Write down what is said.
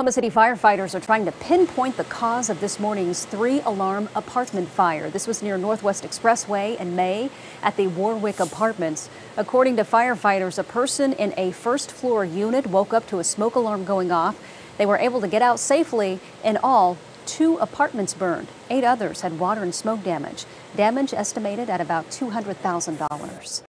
Oklahoma City firefighters are trying to pinpoint the cause of this morning's three alarm apartment fire. This was near Northwest Expressway in May at the Warwick Apartments. According to firefighters, a person in a first floor unit woke up to a smoke alarm going off. They were able to get out safely. In all, two apartments burned. Eight others had water and smoke damage. Damage estimated at about $200,000.